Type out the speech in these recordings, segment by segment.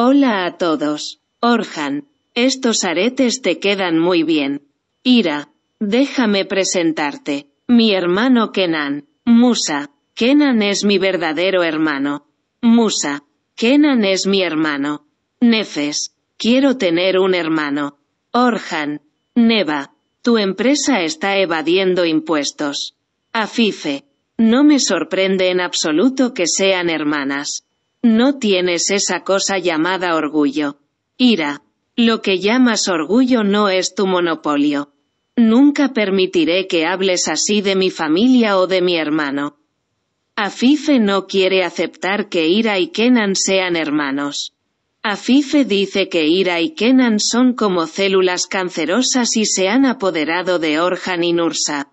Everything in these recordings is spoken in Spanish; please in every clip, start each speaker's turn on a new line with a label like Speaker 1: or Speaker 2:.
Speaker 1: Hola a todos. Orhan, estos aretes te quedan muy bien. Ira, déjame presentarte. Mi hermano Kenan. Musa. Kenan es mi verdadero hermano. Musa. Kenan es mi hermano. Nefes. Quiero tener un hermano. Orhan. Neva. Tu empresa está evadiendo impuestos. Afife. No me sorprende en absoluto que sean hermanas. No tienes esa cosa llamada orgullo. Ira. Lo que llamas orgullo no es tu monopolio. Nunca permitiré que hables así de mi familia o de mi hermano. Afife no quiere aceptar que Ira y Kenan sean hermanos. Afife dice que Ira y Kenan son como células cancerosas y se han apoderado de Orhan y Nursa.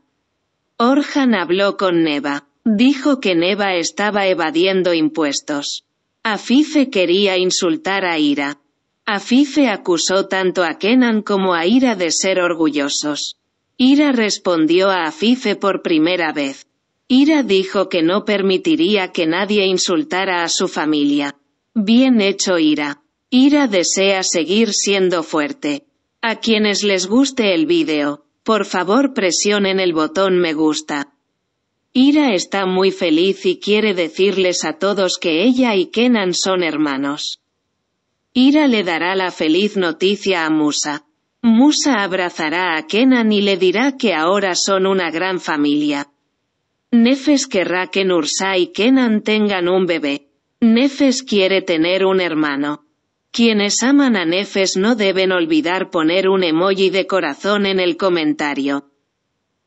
Speaker 1: Orhan habló con Neva. Dijo que Neva estaba evadiendo impuestos. Afife quería insultar a Ira. Afife acusó tanto a Kenan como a Ira de ser orgullosos. Ira respondió a Afife por primera vez. Ira dijo que no permitiría que nadie insultara a su familia. Bien hecho Ira. Ira desea seguir siendo fuerte. A quienes les guste el vídeo, por favor presionen el botón me gusta. Ira está muy feliz y quiere decirles a todos que ella y Kenan son hermanos. Ira le dará la feliz noticia a Musa. Musa abrazará a Kenan y le dirá que ahora son una gran familia. Nefes querrá que Nursa y Kenan tengan un bebé. Nefes quiere tener un hermano. Quienes aman a Nefes no deben olvidar poner un emoji de corazón en el comentario.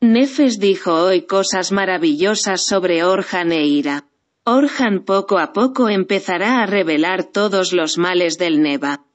Speaker 1: Nefes dijo hoy cosas maravillosas sobre Orhan e Ira. Orhan poco a poco empezará a revelar todos los males del Neva.